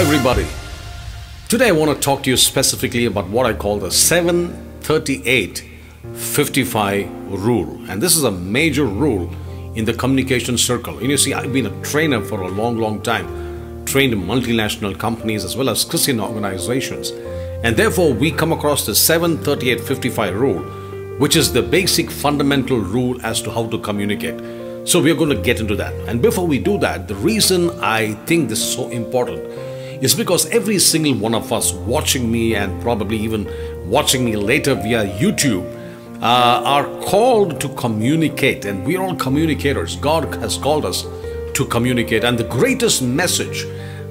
everybody. Today I want to talk to you specifically about what I call the 738 55 rule. And this is a major rule in the communication circle. And you see, I've been a trainer for a long, long time, trained multinational companies as well as Christian organizations. And therefore, we come across the 738 55 rule, which is the basic fundamental rule as to how to communicate. So, we are going to get into that. And before we do that, the reason I think this is so important is because every single one of us watching me and probably even watching me later via YouTube uh, are called to communicate, and we are all communicators. God has called us to communicate, and the greatest message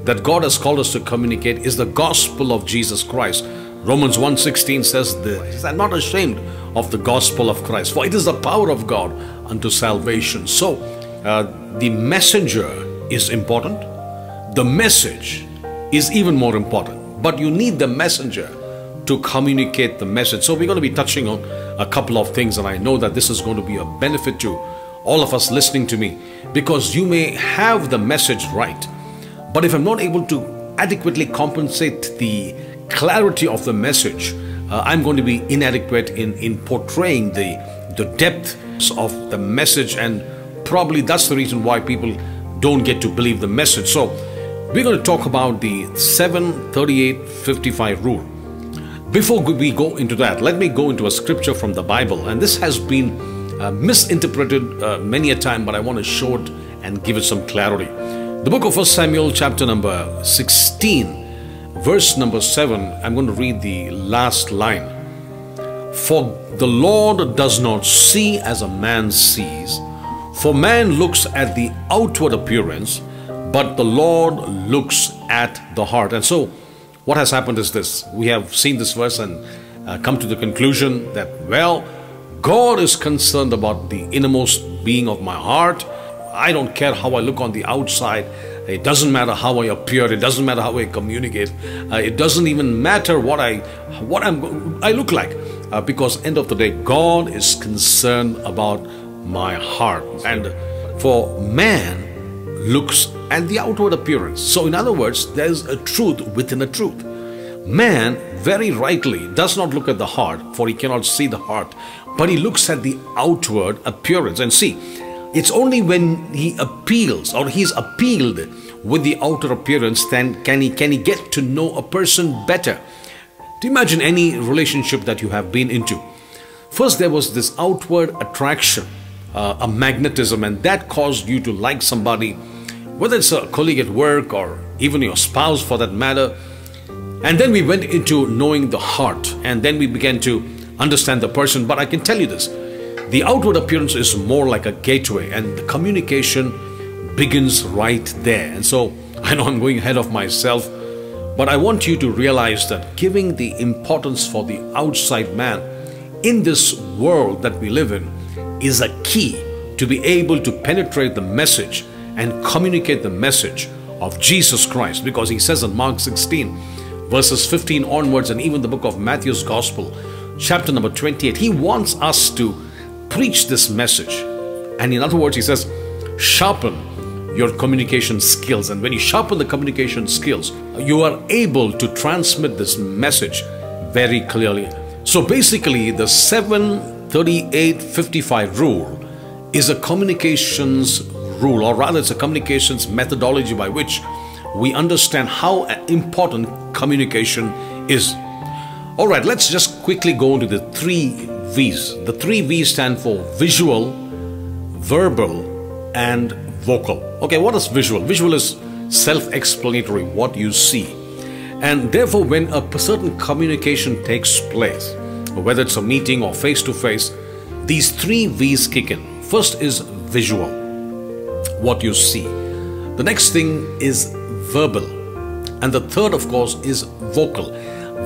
that God has called us to communicate is the gospel of Jesus Christ. Romans 1:16 says this, I'm not ashamed of the gospel of Christ, for it is the power of God unto salvation. So, uh, the messenger is important. The message is even more important. But you need the messenger to communicate the message. So we're going to be touching on a couple of things, and I know that this is going to be a benefit to all of us listening to me because you may have the message right, but if I'm not able to adequately compensate the clarity of the message, uh, I'm going to be inadequate in, in portraying the, the depth of the message, and probably that's the reason why people don't get to believe the message. So, we're going to talk about the 73855 rule. Before we go into that, let me go into a scripture from the Bible, and this has been uh, misinterpreted uh, many a time, but I want to show it and give it some clarity. The book of 1 Samuel, chapter number 16, verse number 7, I'm going to read the last line. For the Lord does not see as a man sees, for man looks at the outward appearance, but the Lord looks at the heart. And so, what has happened is this we have seen this verse and uh, come to the conclusion that, well, God is concerned about the innermost being of my heart. I don't care how I look on the outside. It doesn't matter how I appear. It doesn't matter how I communicate. Uh, it doesn't even matter what I what I'm I look like, uh, because end of the day, God is concerned about my heart. And for man looks at the outward appearance. So, in other words, there is a truth within a truth. Man, very rightly, does not look at the heart, for he cannot see the heart, but he looks at the outward appearance. And see, it's only when he appeals or he's appealed with the outer appearance then can he can he get to know a person better. To imagine any relationship that you have been into. First, there was this outward attraction, uh, a magnetism, and that caused you to like somebody whether it's a colleague at work or even your spouse for that matter. And then we went into knowing the heart, and then we began to understand the person. But I can tell you this the outward appearance is more like a gateway, and the communication begins right there. And so I know I'm going ahead of myself, but I want you to realize that giving the importance for the outside man in this world that we live in is a key to be able to penetrate the message and communicate the message of Jesus Christ because he says in Mark 16, verses 15 onwards, and even the book of Matthew's Gospel, chapter number 28, he wants us to preach this message. And in other words, he says, sharpen your communication skills. And when you sharpen the communication skills, you are able to transmit this message very clearly. So basically, the 73855 rule is a communications rule, or rather, it's a communications methodology by which we understand how important communication is. All right, let's just quickly go into the three V's. The three V's stand for visual, verbal, and vocal. Okay, what is visual? Visual is self explanatory, what you see. And therefore, when a certain communication takes place, whether it's a meeting or face to face, these three V's kick in. First is visual what you see. The next thing is verbal. And the third, of course, is vocal.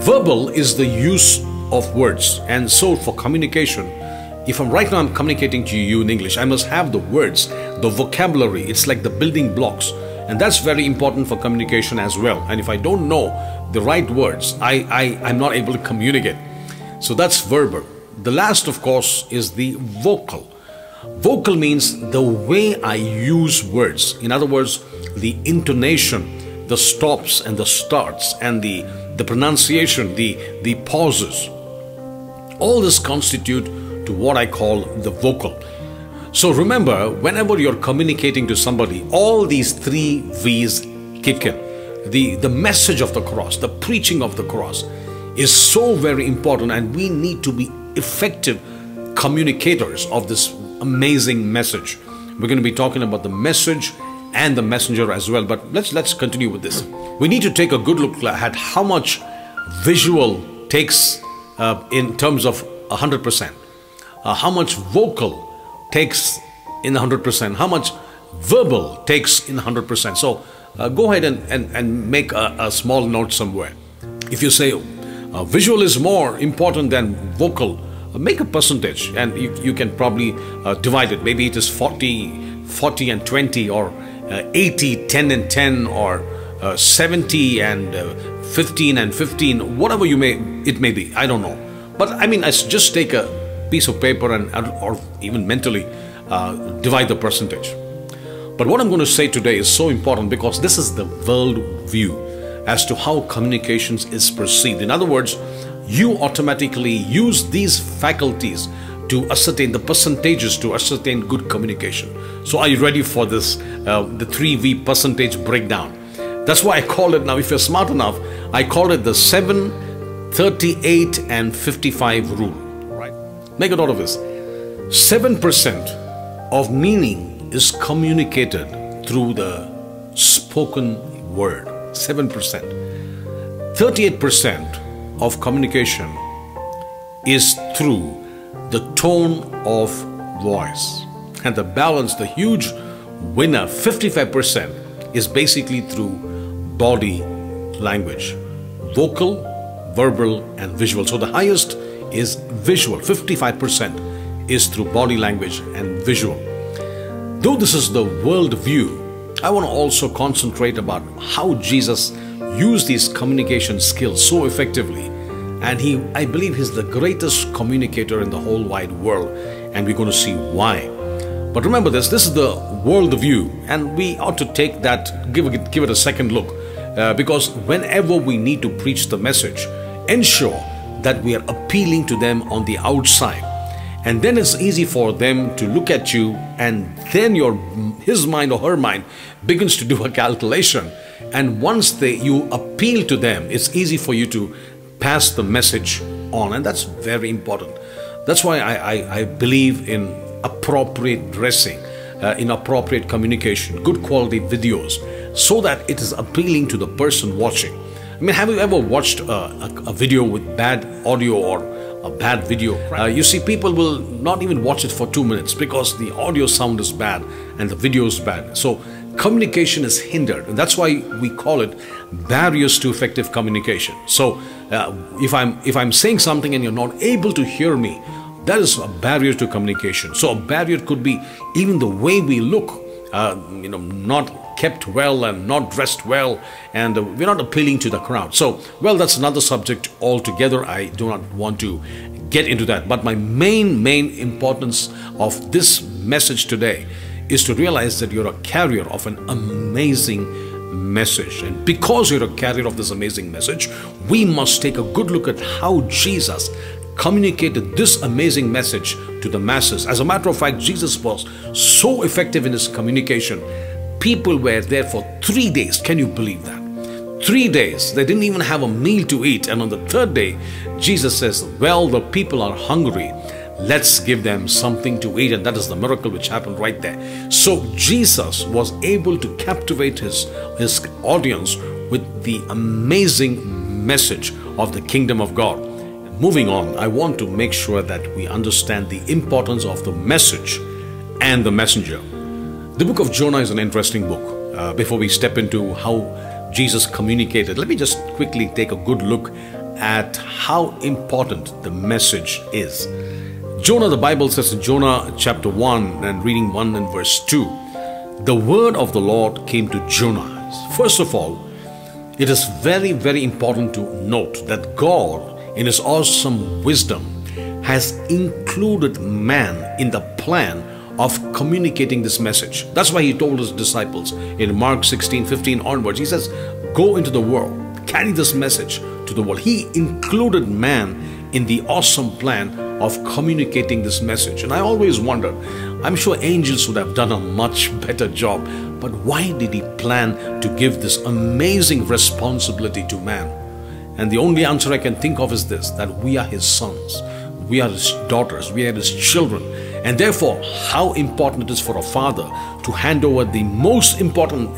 Verbal is the use of words. And so for communication, if I'm right now I'm communicating to you in English, I must have the words, the vocabulary. It's like the building blocks. And that's very important for communication as well. And if I don't know the right words, I, I, I'm not able to communicate. So that's verbal. The last, of course, is the vocal. Vocal means the way I use words. In other words, the intonation, the stops and the starts and the, the pronunciation, the, the pauses. All this constitute to what I call the vocal. So remember, whenever you're communicating to somebody, all these three V's kick in. The, the message of the cross, the preaching of the cross is so very important, and we need to be effective communicators of this amazing message. We're going to be talking about the message and the messenger as well, but let's let's continue with this. We need to take a good look at how much visual takes uh, in terms of 100%, uh, how much vocal takes in 100%, how much verbal takes in 100%. So uh, go ahead and, and, and make a, a, small note somewhere. If you say uh, visual is more important than vocal, make a percentage and you, you can probably uh, divide it. Maybe it is 40, 40 and 20 or uh, 80, 10 and 10 or uh, 70 and 15 and 15, whatever you may, it may be. I don't know. But I mean, I just take a piece of paper and or even mentally divide the percentage. But what I'm going to say today is so important because this is the world view as to how communications is perceived. In other words, you automatically use these faculties to ascertain the percentages to ascertain good communication. So are you ready for this, uh, the 3V percentage breakdown? That's why I call it now, if you're smart enough, I call it the 7, 38 and 55 rule. Right. Make a note of this. 7% of meaning is communicated through the spoken word 7%. 38% of communication is through the tone of voice. And the balance, the huge winner, 55%, is basically through body language vocal, verbal, and visual. So the highest is visual, 55% is through body language and visual. Though this is the world view, I want to also concentrate about how Jesus used these communication skills so effectively. And he, I believe, he's the greatest communicator in the whole wide world. And we're going to see why. But remember this, this is the world view. And we ought to take that, give it, give it a second look. Uh, because whenever we need to preach the message, ensure that we are appealing to them on the outside and then it's easy for them to look at you and then your his mind or her mind begins to do a calculation. And once they you appeal to them it's easy for you to pass the message on and that's very important. That's why i, I, I believe in appropriate dressing uh, in appropriate communication good quality videos so that it is appealing to the person watching. I mean have you ever watched a, a, a video with bad audio or a bad video. Uh, you see, people will not even watch it for two minutes because the audio sound is bad and the video is bad. So communication is hindered, and that's why we call it barriers to effective communication. So uh, if I'm if I'm saying something and you're not able to hear me, that is a barrier to communication. So a barrier could be even the way we look. Uh, you know, not kept well and not dressed well, and uh, we're not appealing to the crowd. So, well, that's another subject altogether. I do not want to get into that. But my main, main importance of this message today is to realize that you're a carrier of an amazing message. And because you're a carrier of this amazing message, we must take a good look at how Jesus communicated this amazing message to the masses. As a matter of fact, Jesus was so effective in his communication. People were there for three days. Can you believe that? Three days. They didn't even have a meal to eat. And on the third day, Jesus says, Well, the people are hungry. Let's give them something to eat. And that is the miracle which happened right there. So Jesus was able to captivate his, his audience with the amazing message of the kingdom of God. Moving on, I want to make sure that we understand the importance of the message and the messenger. The book of Jonah is an interesting book. Uh, before we step into how Jesus communicated, let me just quickly take a good look at how important the message is. Jonah, the Bible says in Jonah chapter 1 and reading 1 and verse 2, the word of the Lord came to Jonah. First of all, it is very, very important to note that God in His awesome wisdom, has included man in the plan of communicating this message. That's why He told His disciples in Mark 16 15 onwards, He says, go into the world, carry this message to the world. He included man in the awesome plan of communicating this message. And I always wondered, I'm sure angels would have done a much better job, but why did he plan to give this amazing responsibility to man? And the only answer I can think of is this that we are his sons, we are his daughters, we are his children. And therefore, how important it is for a father to hand over the most important,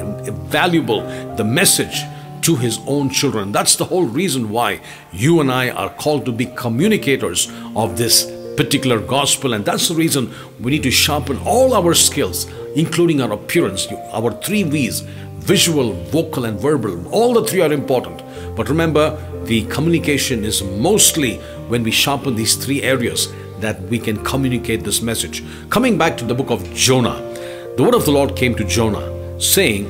valuable, the message to his own children. That's the whole reason why you and I are called to be communicators of this particular gospel. And that's the reason we need to sharpen all our skills, including our appearance, our three V's visual, vocal, and verbal. All the three are important. But remember, the communication is mostly when we sharpen these three areas that we can communicate this message. Coming back to the book of Jonah, the word of the Lord came to Jonah, saying,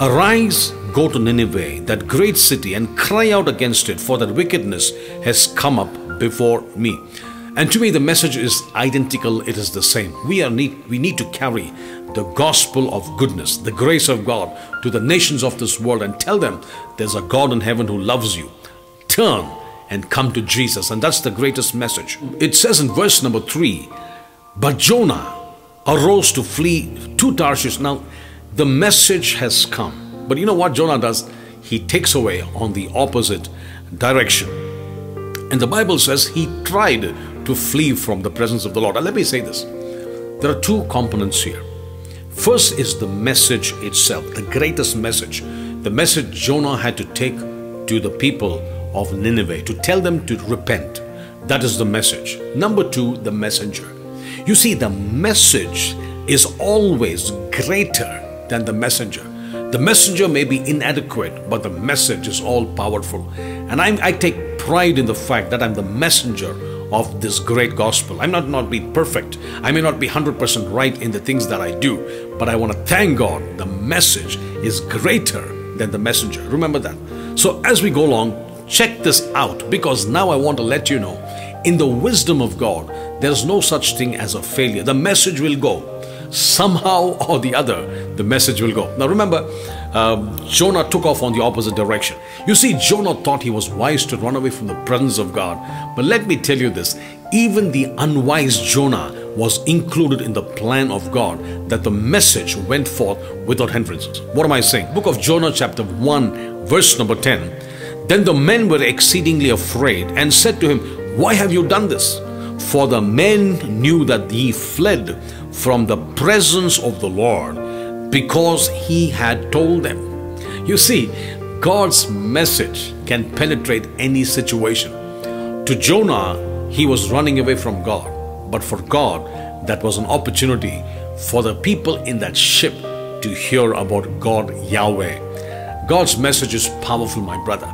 Arise, go to Nineveh, that great city, and cry out against it, for that wickedness has come up before me. And to me, the message is identical, it is the same. We, are need, we need to carry the gospel of goodness, the grace of God to the nations of this world and tell them there's a God in heaven who loves you. Turn and come to Jesus. And that's the greatest message. It says in verse number three, But Jonah arose to flee to Tarshish. Now, the message has come. But you know what Jonah does? He takes away on the opposite direction. And the Bible says he tried to flee from the presence of the Lord. And let me say this there are two components here. First is the message itself, the greatest message. The message Jonah had to take to the people of Nineveh to tell them to repent. That is the message. Number two, the messenger. You see, the message is always greater than the messenger. The messenger may be inadequate, but the message is all powerful. And I'm, i take pride in the fact that I'm the messenger of this great gospel. I am not not be perfect. I may not be 100% right in the things that I do, but I want to thank God the message is greater than the messenger. Remember that. So as we go along, check this out because now I want to let you know in the wisdom of God, there's no such thing as a failure. The message will go somehow or the other, the message will go. Now remember, uh, Jonah took off on the opposite direction. You see, Jonah thought he was wise to run away from the presence of God. But let me tell you this even the unwise Jonah was included in the plan of God that the message went forth without hindrances. What am I saying? Book of Jonah, chapter 1, verse number 10. Then the men were exceedingly afraid and said to him, Why have you done this? For the men knew that he fled from the presence of the Lord because he had told them. You see, God's message can penetrate any situation. To Jonah, he was running away from God, but for God, that was an opportunity for the people in that ship to hear about God Yahweh. God's message is powerful, my brother.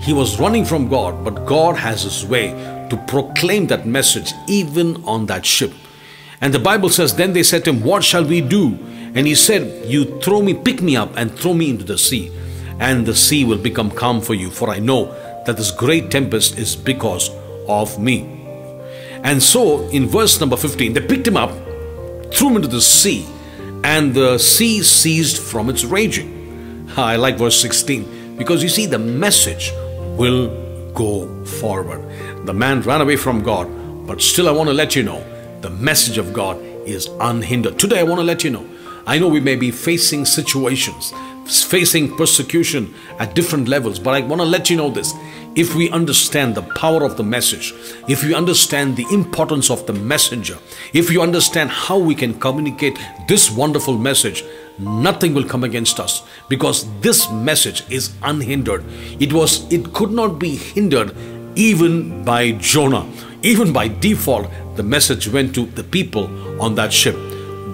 He was running from God, but God has His way to proclaim that message even on that ship. And the Bible says, Then they said to him, What shall we do? And he said, You throw me, pick me up, and throw me into the sea, and the sea will become calm for you, for I know that this great tempest is because of me. And so, in verse number 15, they picked him up, threw him into the sea, and the sea ceased from its raging. I like verse 16 because you see, the message will go forward. The man ran away from God, but still, I want to let you know the message of God is unhindered. Today, I want to let you know I know we may be facing situations, facing persecution at different levels, but I want to let you know this. If we understand the power of the message, if we understand the importance of the messenger, if you understand how we can communicate this wonderful message, nothing will come against us because this message is unhindered. It was it could not be hindered even by Jonah. Even by default, the message went to the people on that ship.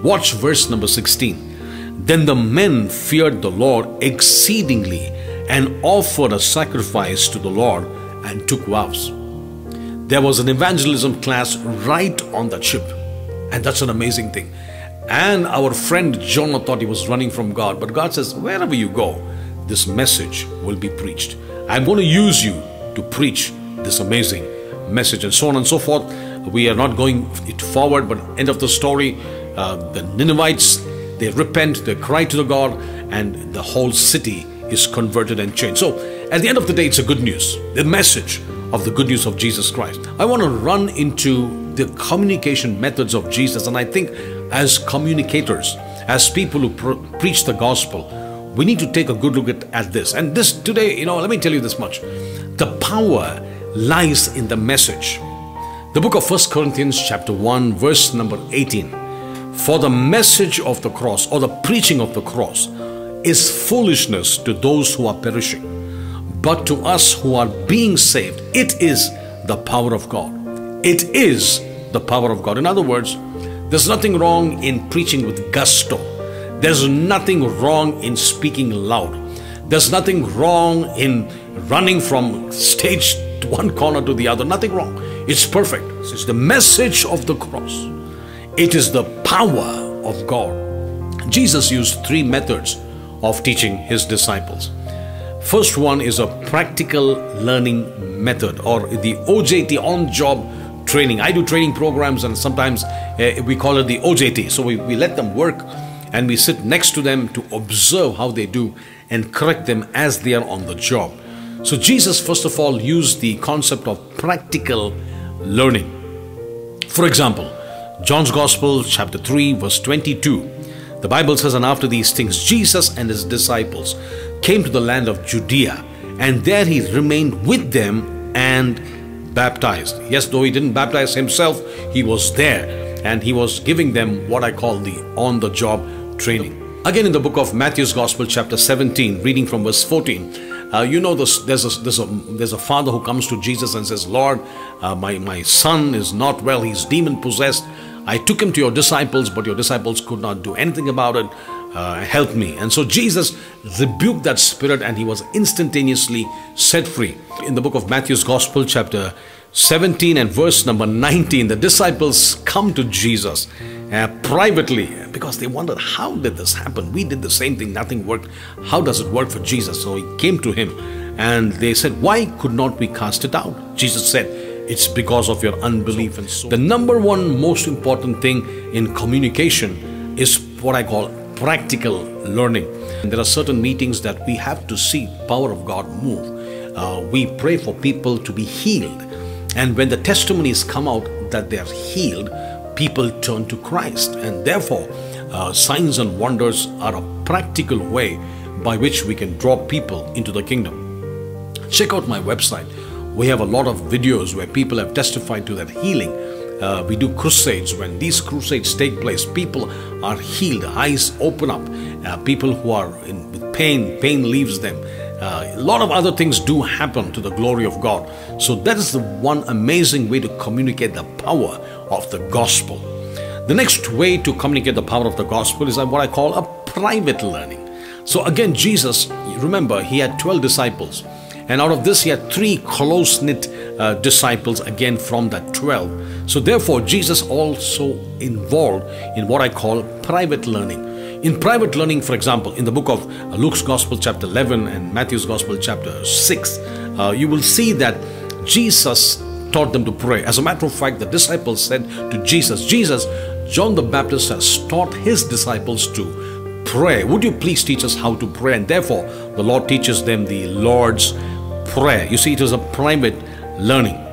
Watch verse number 16. Then the men feared the Lord exceedingly and offered a sacrifice to the Lord and took vows. There was an evangelism class right on that ship, and that's an amazing thing. And our friend Jonah thought he was running from God, but God says, Wherever you go, this message will be preached. I'm going to use you to preach this amazing message, and so on and so forth we are not going it forward, but end of the story, uh, the Ninevites, they repent, they cry to the God, and the whole city is converted and changed. So, at the end of the day, it's a good news. The message of the good news of Jesus Christ. I want to run into the communication methods of Jesus, and I think as communicators, as people who pr- preach the gospel, we need to take a good look at, at this. And this today, you know, let me tell you this much the power lies in the message. The book of First Corinthians, chapter 1, verse number 18. For the message of the cross or the preaching of the cross is foolishness to those who are perishing, but to us who are being saved, it is the power of God. It is the power of God. In other words, there's nothing wrong in preaching with gusto. There's nothing wrong in speaking loud. There's nothing wrong in running from stage to one corner to the other. Nothing wrong. It's perfect. It's the message of the cross. It is the power of God. Jesus used three methods of teaching his disciples. First one is a practical learning method or the OJT on job training. I do training programs and sometimes uh, we call it the OJT. So we, we let them work and we sit next to them to observe how they do and correct them as they are on the job. So Jesus, first of all, used the concept of practical learning. For example, John's Gospel, chapter 3, verse 22. The Bible says, And after these things, Jesus and his disciples came to the land of Judea, and there he remained with them and baptized. Yes, though he didn't baptize himself, he was there and he was giving them what I call the on the job training. Again, in the book of Matthew's Gospel, chapter 17, reading from verse 14, uh, you know this, there's, a, there's, a, there's a father who comes to Jesus and says, Lord, uh, my, my son is not well, he's demon possessed. I took him to your disciples, but your disciples could not do anything about it. Uh, help me. And so Jesus rebuked that spirit and he was instantaneously set free. In the book of Matthew's Gospel, chapter 17 and verse number 19, the disciples come to Jesus uh, privately because they wondered how did this happen? We did the same thing nothing worked. How does it work for jesus? So he came to him and they said why could not we cast it out? Jesus said it's because of your unbelief. And so the number one most important thing in communication is what i call practical learning and there are certain meetings that we have to see power of god move uh, we pray for people to be healed and when the testimonies come out that they are healed people turn to Christ. And therefore, uh, signs and wonders are a practical way by which we can draw people into the kingdom. Check out my website. We have a lot of videos where people have testified to their healing. Uh, we do crusades. When these crusades take place, people are healed, eyes open up. Uh, people who are in with pain, pain leaves them. Uh, a lot of other things do happen to the glory of God. So that is the one amazing way to communicate the power of the gospel. The next way to communicate the power of the gospel is what I call a private learning. So again, Jesus, remember, he had 12 disciples. And out of this, he had three close knit uh, disciples again from that 12. So, therefore, Jesus also involved in what I call private learning. In private learning, for example, in the book of Luke's Gospel, chapter 11, and Matthew's Gospel, chapter 6, uh, you will see that Jesus taught them to pray. As a matter of fact, the disciples said to Jesus, Jesus, John the Baptist has taught his disciples to pray. Would you please teach us how to pray? And therefore, the Lord teaches them the Lord's Prayer. You see, it is a private learning.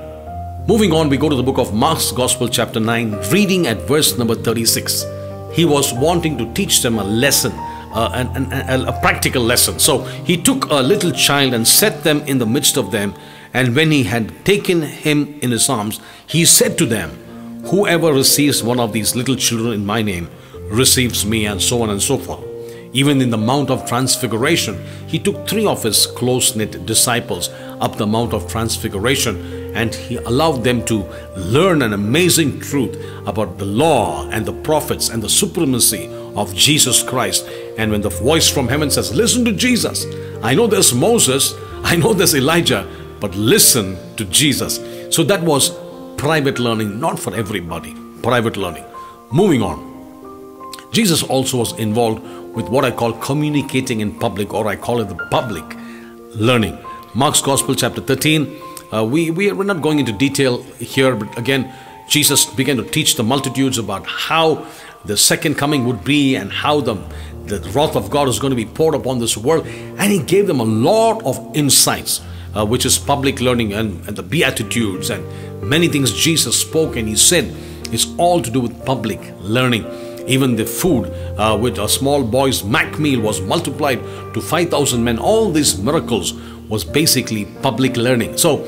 Moving on, we go to the book of Mark's Gospel, chapter 9, reading at verse number 36. He was wanting to teach them a lesson, uh, an, an, a practical lesson. So he took a little child and set them in the midst of them and when he had taken him in his arms, he said to them, Whoever receives one of these little children in my name receives me, and so on and so forth. Even in the Mount of Transfiguration, he took three of his close knit disciples up the Mount of Transfiguration and he allowed them to learn an amazing truth about the law and the prophets and the supremacy of Jesus Christ. And when the voice from heaven says, Listen to Jesus, I know there's Moses, I know there's Elijah, but listen to Jesus. So that was private learning, not for everybody. Private learning. Moving on. Jesus also was involved with what I call communicating in public, or I call it the public learning. Mark's Gospel, chapter 13. Uh, we, we are, we're not going into detail here, but again, Jesus began to teach the multitudes about how the second coming would be and how the the wrath of God is going to be poured upon this world. And he gave them a lot of insights, uh, which is public learning and, and the Beatitudes and many things Jesus spoke and he said. It's all to do with public learning. Even the food uh, with a small boy's mac meal was multiplied to 5,000 men. All these miracles was basically public learning. So,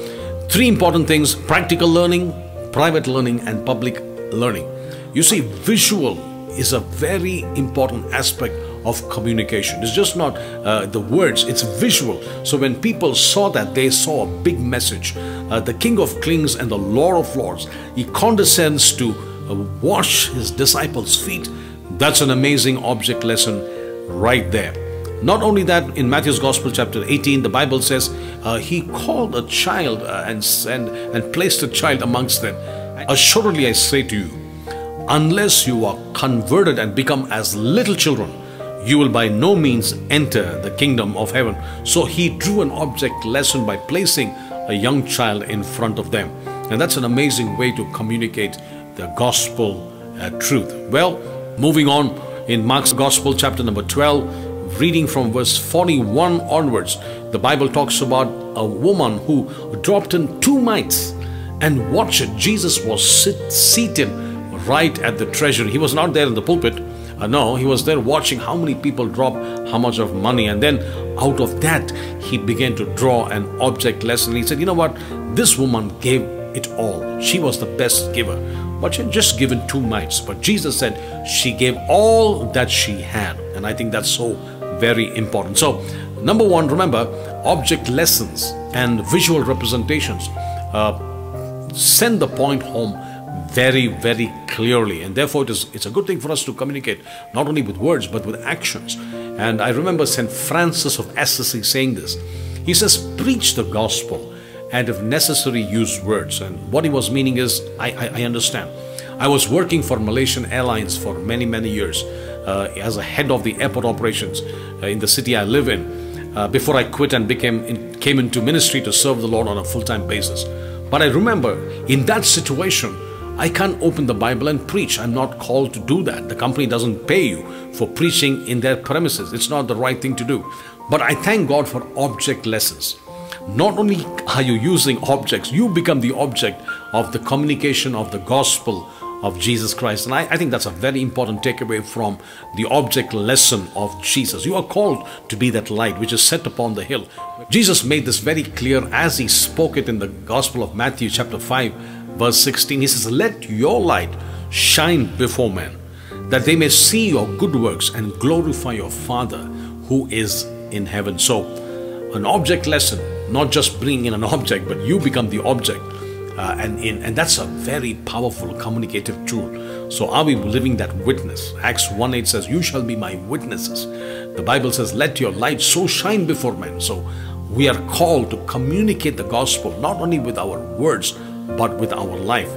three important things practical learning, private learning, and public learning. You see, visual is a very important aspect of communication. It's just not uh, the words, it's visual. So when people saw that, they saw a big message. Uh, the King of Kings and the Lord of Lords, he condescends to uh, wash his disciples' feet. That's an amazing object lesson right there. Not only that, in Matthew's Gospel, chapter 18, the Bible says uh, he called a child uh, and, and, and placed a child amongst them. Assuredly, I say to you, unless you are converted and become as little children, you will by no means enter the kingdom of heaven. So he drew an object lesson by placing a young child in front of them. And that's an amazing way to communicate the gospel uh, truth. Well, moving on in Mark's Gospel, chapter number 12, reading from verse 41 onwards, the Bible talks about a woman who dropped in two mites and watched Jesus was sit, seated right at the treasury. He was not there in the pulpit. Uh, no, he was there watching how many people drop how much of money. And then out of that, he began to draw an object lesson. He said, You know what? This woman gave it all. She was the best giver. But she had just given two mites. But Jesus said she gave all that she had. And I think that's so very important. So, number one, remember object lessons and visual representations uh, send the point home very, very clearly. And therefore, it is, it's a good thing for us to communicate not only with words but with actions. And I remember St. Francis of Assisi saying this. He says, Preach the gospel and if necessary, use words. And what he was meaning is, I, I, I understand. I was working for Malaysian Airlines for many, many years as a head of the airport operations uh, in the city I live in uh, before I quit and became in, came into ministry to serve the Lord on a full-time basis. But I remember in that situation, I can't open the Bible and preach. I'm not called to do that. The company doesn't pay you for preaching in their premises. It's not the right thing to do. But I thank God for object lessons. Not only are you using objects, you become the object of the communication of the gospel of Jesus Christ. And I, I, think that's a very important takeaway from the object lesson of Jesus. You are called to be that light which is set upon the hill. Jesus made this very clear as he spoke it in the Gospel of Matthew, chapter 5, verse 16. He says, Let your light shine before men, that they may see your good works and glorify your Father who is in heaven. So, an object lesson, not just bring in an object, but you become the object uh, and in, and that's a very powerful communicative tool. So are we living that witness? Acts 1:8 says, "You shall be my witnesses." The Bible says, "Let your light so shine before men." So we are called to communicate the gospel not only with our words but with our life.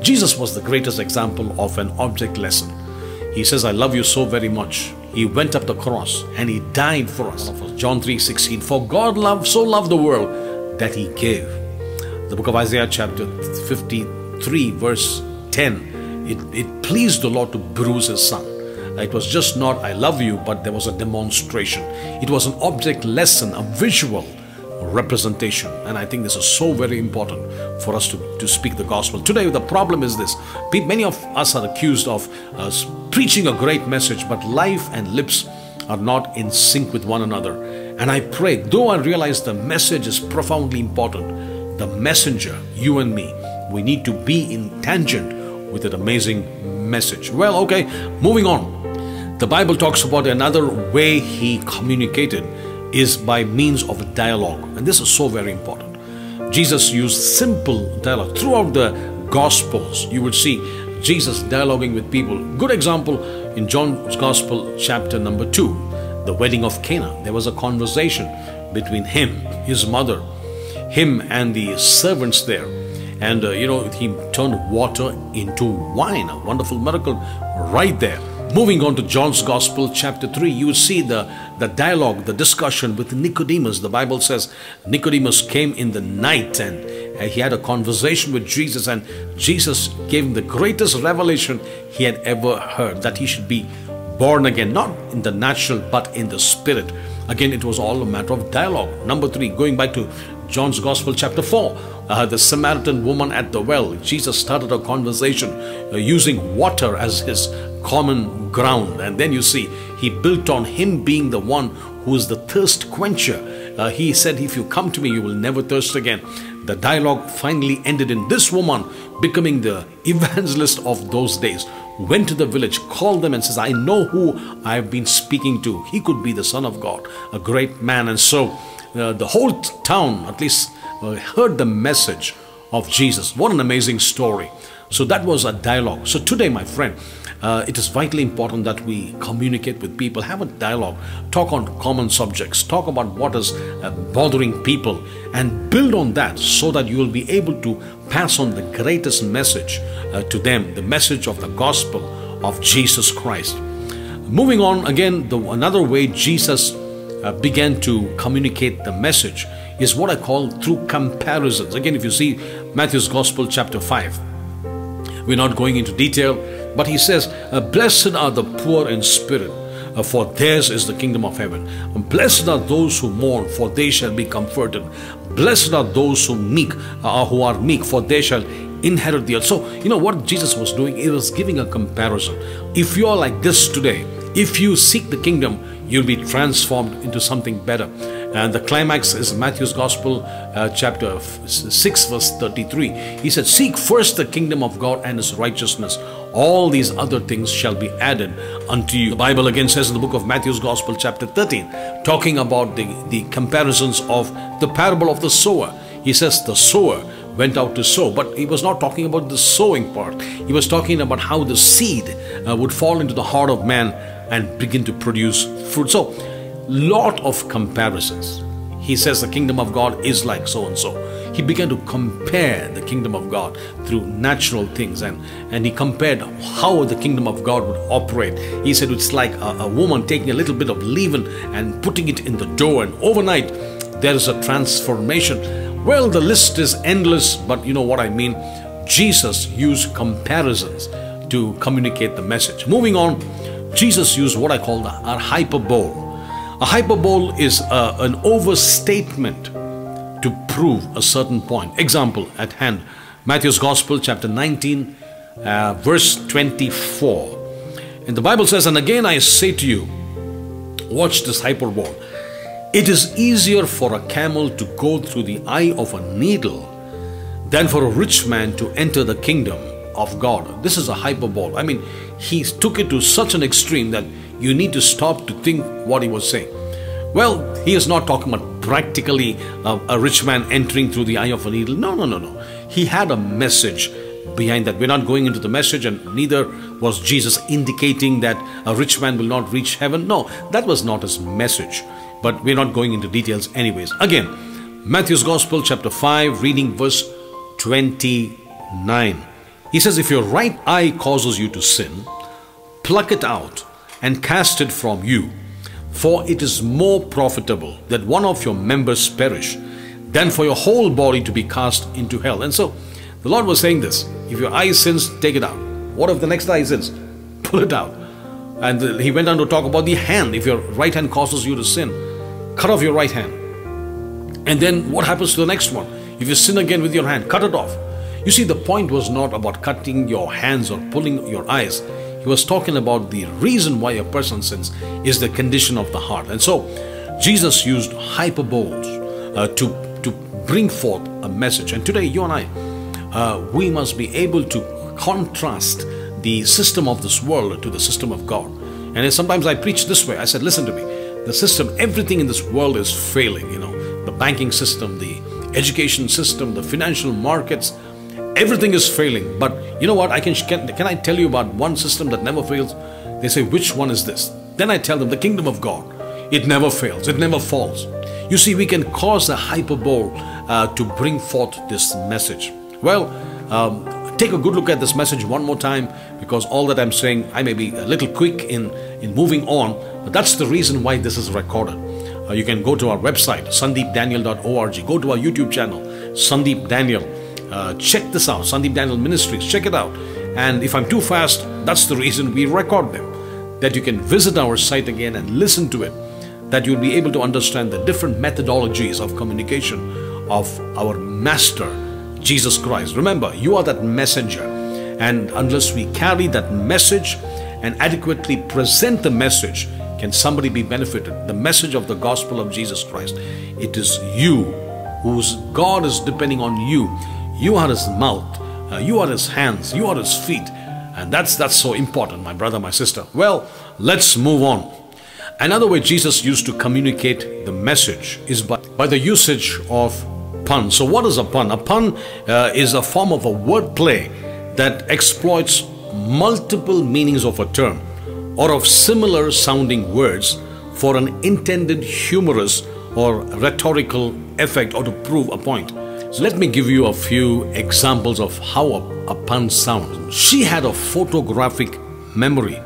Jesus was the greatest example of an object lesson. He says, I love you so very much. He went up the cross and he died for us. John 3:16. For God loved so loved the world that he gave the book of Isaiah, chapter 53, verse 10, it, it pleased the Lord to bruise his son. It was just not, I love you, but there was a demonstration. It was an object lesson, a visual representation. And I think this is so very important for us to, to speak the gospel. Today, the problem is this many of us are accused of uh, preaching a great message, but life and lips are not in sync with one another. And I pray, though I realize the message is profoundly important, the messenger, you and me, we need to be in tangent with that amazing message. Well, okay, moving on. The Bible talks about another way he communicated is by means of a dialogue, and this is so very important. Jesus used simple dialogue throughout the Gospels. You would see Jesus dialoguing with people. Good example in John's Gospel, chapter number 2, the wedding of Cana. There was a conversation between him, his mother, him and the servants there. And, uh, you know, he turned water into wine, a wonderful miracle right there. Moving on to John's Gospel, chapter 3, you see the, the dialogue, the discussion with Nicodemus. The Bible says Nicodemus came in the night and uh, he had a conversation with Jesus, and Jesus gave him the greatest revelation he had ever heard that he should be born again, not in the natural but in the spirit. Again, it was all a matter of dialogue. Number three, going back to John's Gospel, chapter 4, uh, the Samaritan woman at the well. Jesus started a conversation uh, using water as his common ground. And then you see, he built on him being the one who is the thirst quencher. Uh, he said, If you come to me, you will never thirst again. The dialogue finally ended in this woman becoming the evangelist of those days. Went to the village, called them, and says, I know who I've been speaking to. He could be the Son of God, a great man. And so uh, the whole town, at least, uh, heard the message of Jesus. What an amazing story. So that was a dialogue. So today, my friend, uh, it is vitally important that we communicate with people, have a dialogue, talk on common subjects, talk about what is uh, bothering people, and build on that so that you will be able to pass on the greatest message uh, to them the message of the gospel of Jesus Christ. Moving on, again, the, another way Jesus uh, began to communicate the message is what I call through comparisons. Again, if you see Matthew's Gospel, chapter 5, we're not going into detail but he says, uh, Blessed are the poor in spirit, uh, for theirs is the kingdom of heaven. Blessed are those who mourn, for they shall be comforted. Blessed are those who meek, uh, who are meek, for they shall inherit the earth. So, you know what Jesus was doing? He was giving a comparison. If you are like this today, if you seek the kingdom, you'll be transformed into something better. And the climax is Matthew's Gospel, uh, chapter 6, verse 33. He said, Seek first the kingdom of God and his righteousness. All these other things shall be added unto you. The Bible again says in the book of Matthew's Gospel, chapter 13, talking about the, the comparisons of the parable of the sower. He says, The sower went out to sow, but he was not talking about the sowing part. He was talking about how the seed uh, would fall into the heart of man and begin to produce fruit. So, lot of comparisons. He says the kingdom of God is like so and so. He began to compare the kingdom of God through natural things and, and he compared how the kingdom of God would operate. He said it's like a, a woman taking a little bit of leaven and putting it in the dough, and overnight there is a transformation. Well, the list is endless, but you know what I mean. Jesus used comparisons to communicate the message. Moving on, Jesus used what I call a hyperbole. A hyperbole is uh, an overstatement to prove a certain point. Example at hand Matthew's Gospel, chapter 19, uh, verse 24. And the Bible says, And again I say to you, watch this hyperbole. It is easier for a camel to go through the eye of a needle than for a rich man to enter the kingdom of God. This is a hyperbole. I mean, he took it to such an extreme that you need to stop to think what he was saying. Well, he is not talking about practically a rich man entering through the eye of a needle. No, no, no, no. He had a message behind that. We're not going into the message, and neither was Jesus indicating that a rich man will not reach heaven. No, that was not his message. But we're not going into details, anyways. Again, Matthew's Gospel, chapter 5, reading verse 29. He says, If your right eye causes you to sin, pluck it out and cast it from you. For it is more profitable that one of your members perish than for your whole body to be cast into hell. And so the Lord was saying this if your eye sins, take it out. What if the next eye sins? Pull it out. And he went on to talk about the hand. If your right hand causes you to sin, cut off your right hand. And then what happens to the next one? If you sin again with your hand, cut it off. You see, the point was not about cutting your hands or pulling your eyes. He was talking about the reason why a person sins is the condition of the heart. And so Jesus used hyperboles uh, to, to bring forth a message. And today, you and I, uh, we must be able to contrast the system of this world to the system of God. And sometimes I preach this way I said, listen to me, the system, everything in this world is failing. You know, the banking system, the education system, the financial markets, everything is failing. But you know what? I can, can can I tell you about one system that never fails? They say, which one is this? Then I tell them the kingdom of God. It never fails. It never falls. You see, we can cause a hyperbole uh, to bring forth this message. Well, um, take a good look at this message one more time because all that I'm saying, I may be a little quick in, in moving on, but that's the reason why this is recorded. Uh, you can go to our website, sandeepdaniel.org, go to our YouTube channel, Sandeep Daniel uh, check this out, Sandeep Daniel Ministries, check it out. And if I'm too fast, that's the reason we record them. that you can visit our site again and listen to it, that you'll be able to understand the different methodologies of communication of our Master, Jesus Christ. Remember, you are that messenger. And unless we carry that message and adequately present the message, can somebody be benefited? The message of the gospel of Jesus Christ. It is you whose God is depending on you. You are his mouth, uh, you are his hands, you are his feet. And that's that's so important, my brother, my sister. Well, let's move on. Another way Jesus used to communicate the message is by, by the usage of pun. So, what is a pun? A pun uh, is a form of a word play that exploits multiple meanings of a term or of similar sounding words for an intended humorous or rhetorical effect or to prove a point. Let me give you a few examples of how a, a pun sounds. She had a photographic memory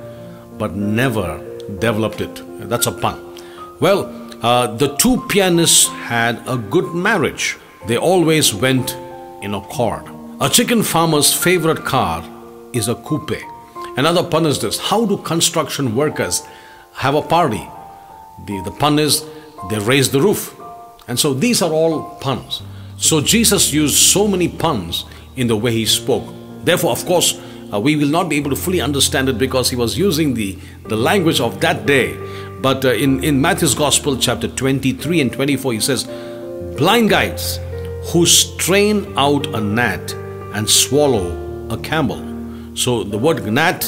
but never developed it. That's a pun. Well, uh, the two pianists had a good marriage. They always went in a car. A chicken farmer's favorite car is a coupe. Another pun is this How do construction workers have a party? The, the pun is they raise the roof. And so these are all puns. So Jesus used so many puns in the way he spoke. Therefore, of course, uh, we will not be able to fully understand it because he was using the, the language of that day. But uh, in, in Matthew's Gospel, chapter 23 and 24, he says, Blind guides who strain out a gnat and swallow a camel. So the word gnat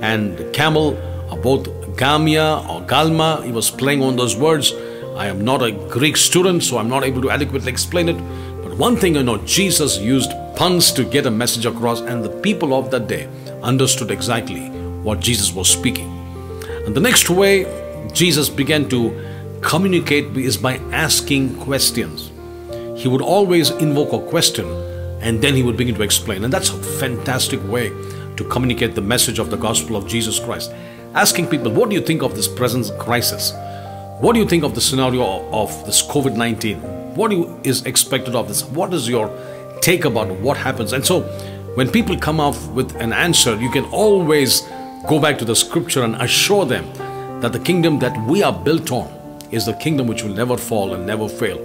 and camel are both gamla or galma. He was playing on those words. I am not a Greek student, so I'm not able to adequately explain it. One thing I know, Jesus used puns to get a message across, and the people of that day understood exactly what Jesus was speaking. And the next way Jesus began to communicate is by asking questions he would always invoke a question and then he would begin to explain. And that's a fantastic way to communicate the message of the gospel of Jesus Christ. Asking people, what do you think of this present crisis? What do you think of the scenario of this COVID 19? What is expected of this? What is your take about what happens? And so, when people come up with an answer, you can always go back to the scripture and assure them that the kingdom that we are built on is the kingdom which will never fall and never fail.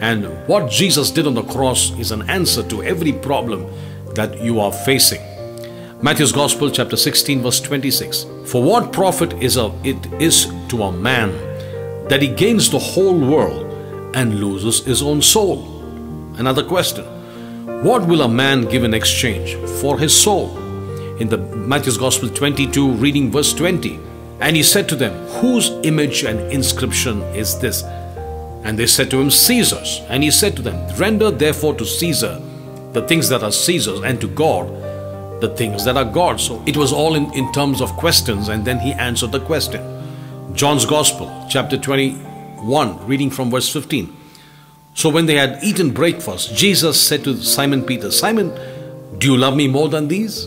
And what Jesus did on the cross is an answer to every problem that you are facing. Matthew's Gospel, chapter 16, verse 26. For what profit is a, it is to a man that he gains the whole world and loses his own soul? Another question. What will a man give in exchange for his soul? In the Matthew's Gospel 22, reading verse 20. And he said to them, Whose image and inscription is this? And they said to him, Caesar's. And he said to them, Render therefore to Caesar the things that are Caesar's, and to God the things that are God's. So it was all in, in terms of questions, and then he answered the question. John's Gospel, chapter 21, reading from verse 15. So when they had eaten breakfast, Jesus said to Simon Peter, Simon, do you love me more than these?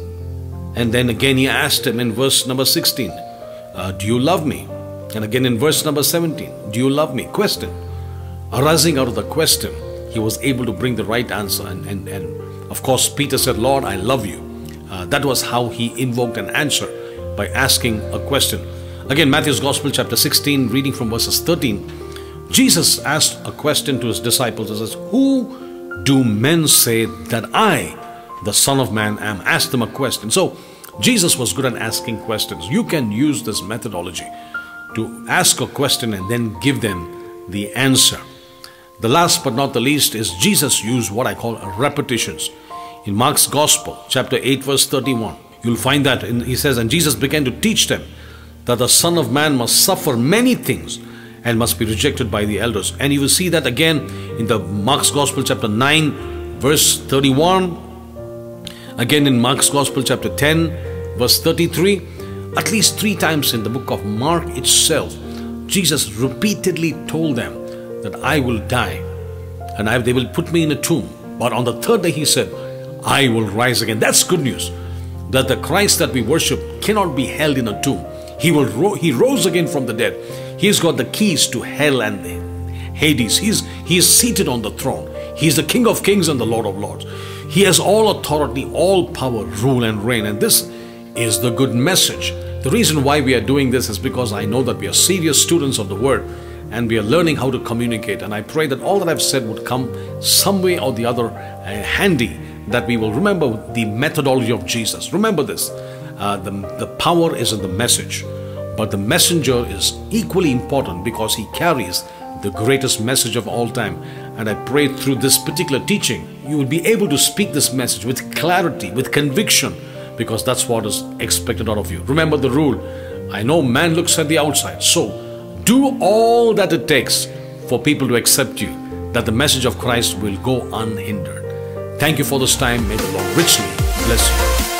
And then again he asked him in verse number 16, uh, Do you love me? And again in verse number 17, Do you love me? Question arising out of the question, he was able to bring the right answer. And, and, and of course, Peter said, Lord, I love you. Uh, that was how he invoked an answer by asking a question. Again, Matthew's Gospel, chapter 16, reading from verses 13. Jesus asked a question to his disciples. He says, Who do men say that I, the Son of Man, am? Ask them a question. So, Jesus was good at asking questions. You can use this methodology to ask a question and then give them the answer. The last but not the least is Jesus used what I call repetitions. In Mark's Gospel, chapter 8, verse 31, you'll find that in, he says, And Jesus began to teach them that the Son of Man must suffer many things and must be rejected by the elders. And you will see that again in the Mark's Gospel, chapter 9, verse 31. Again in Mark's Gospel, chapter 10, verse 33. At least three times in the book of Mark itself, Jesus repeatedly told them that I will die and I, they will put me in a tomb. But on the third day, he said, I will rise again. That's good news. That the Christ that we worship cannot be held in a tomb. He will ro- he rose again from the dead. He's got the keys to hell and Hades. He's he is seated on the throne. He's the King of Kings and the Lord of Lords. He has all authority, all power, rule and reign. And this is the good message The reason why we are doing this is because I know that we are serious students of the Word and we are learning how to communicate. And I pray that all that I've said would come some way or the other uh, handy, that we will remember the methodology of Jesus. Remember this uh, the, the power is in the message, but the messenger is equally important because he carries the greatest message of all time. And I pray through this particular teaching, you will be able to speak this message with clarity, with conviction, because that's what is expected out of you. Remember the rule I know man looks at the outside, so do all that it takes for people to accept you, that the message of Christ will go unhindered. Thank you for this time. May the Lord richly bless you.